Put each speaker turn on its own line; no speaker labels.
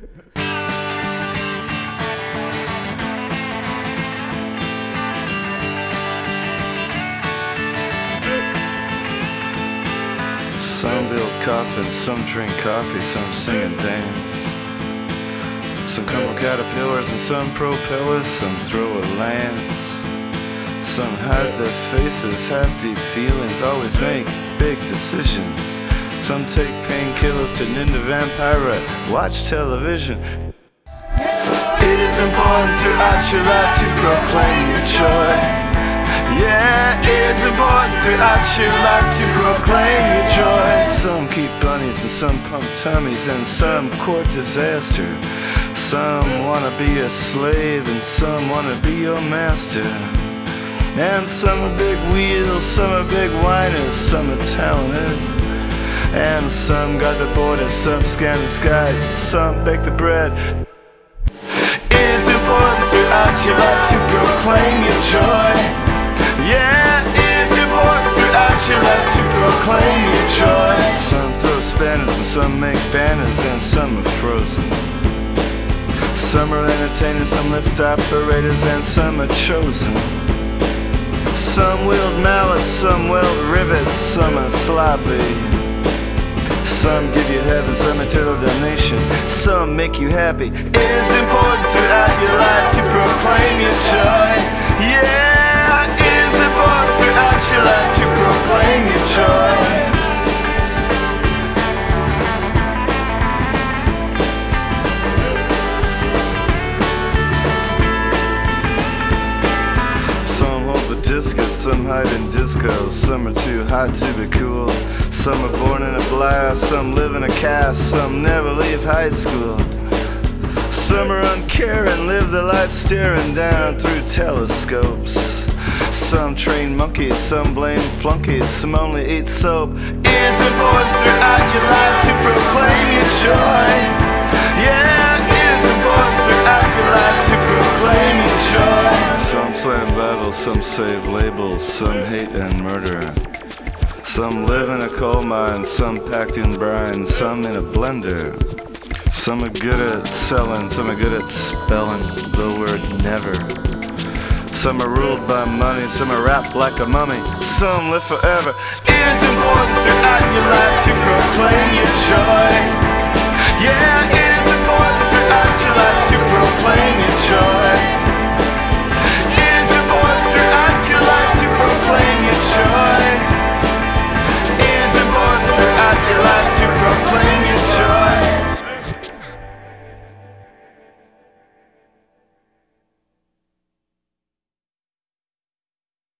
Some build coffins, some drink coffee, some sing and dance. Some come with caterpillars and some propellers, some throw a lance. Some hide their faces, have deep feelings, always make big decisions. Some take painkillers, turn into vampire, watch television. It is important your life to proclaim your joy. Yeah, it is important your life to proclaim your joy. Some keep bunnies and some pump tummies and some court disaster. Some wanna be a slave and some wanna be your master. And some are big wheels, some are big whiners, some are talented. And some got the borders, some scan the skies, some bake the bread. It is important throughout your life to proclaim your joy. Yeah, it is important throughout your life to proclaim your joy. Some throw spanners and some make banners and some are frozen. Some are entertainers, some lift operators and some are chosen. Some wield mallets, some wield rivets, some are sloppy. Some give you heaven, some eternal damnation. Some make you happy. It is important throughout your discus, some hide in discos, some are too hot to be cool. Some are born in a blast, some live in a cast, some never leave high school. Some are uncaring, live their life staring down through telescopes. Some train monkeys, some blame flunkies, some only eat soap. It is important throughout your life to proclaim your joy. Some slam Bibles, some save labels, some hate and murder. Some live in a coal mine, some packed in brine, some in a blender. Some are good at selling, some are good at spelling the word never. Some are ruled by money, some are wrapped like a mummy, some live forever. It is important throughout your life to proclaim your joy.